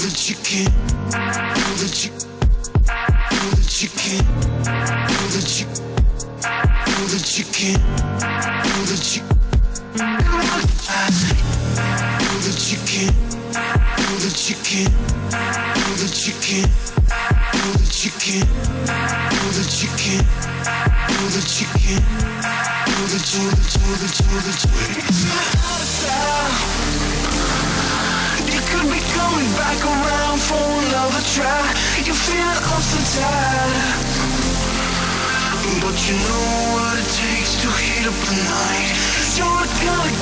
that you can, know that you, know that you can, know that you, know that you can, know that you, know that you can, know that you can, know that you can, know that you can, know that you can, know that you can, know that you, know that you, know that you, back around for another try. You feel up so tired. But you know what it takes to heat up a night. You're the kind of